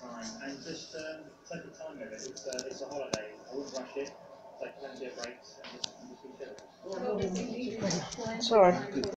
time and just um, take the time with it. It's, uh, it's a holiday. I wouldn't rush it. Take plenty of breaks and just, and just be chill. Sorry.